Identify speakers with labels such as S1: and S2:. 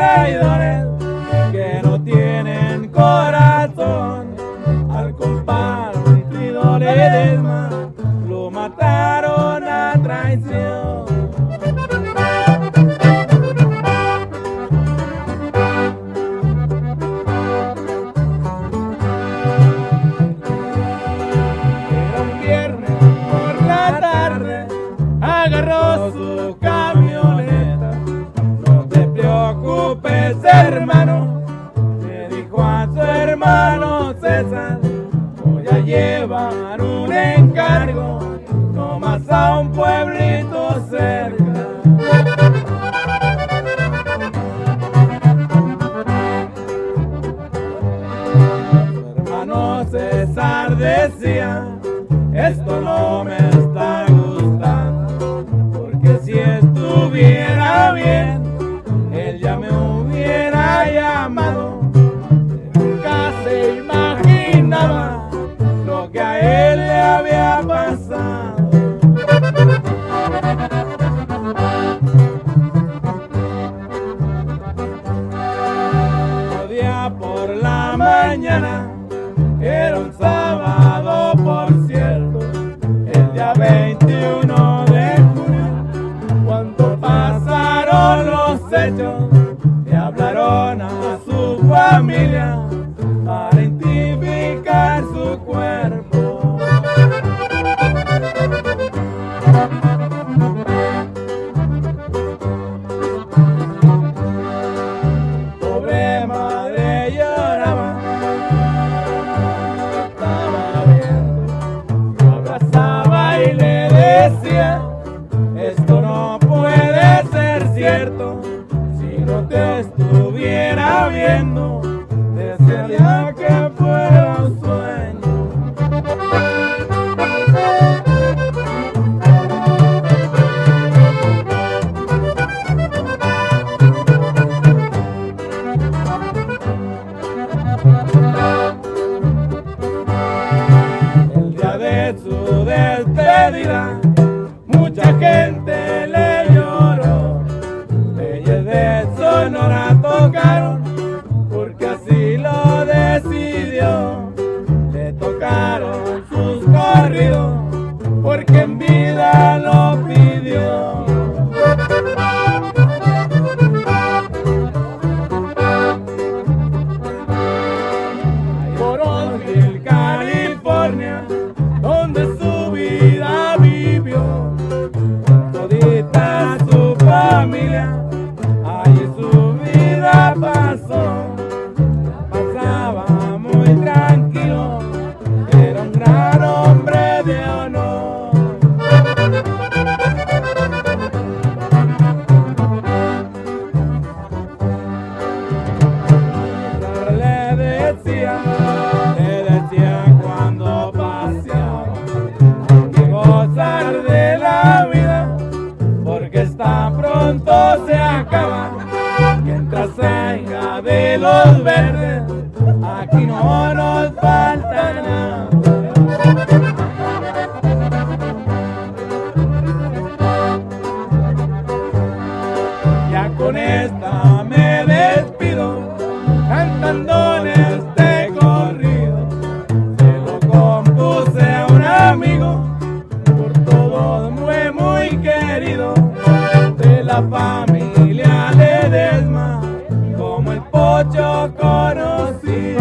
S1: traidores que no tienen corazón al compartidores más. hermano, le dijo a su hermano César, voy a llevar un encargo, nomás a un pueblito cerca. Su hermano César decía, esto no me por cierto, el día 21 de junio, cuando pasaron los hechos, le hablaron a su familia. sus corridos, porque en vida lo pidió. Por Osville, California, donde su vida Me decía cuando paseaba que gozar de la vida, porque está pronto se acaba. Mientras salga de los verdes, aquí no nos falta nada. Ya con esta me dejé. Ocho conocidos.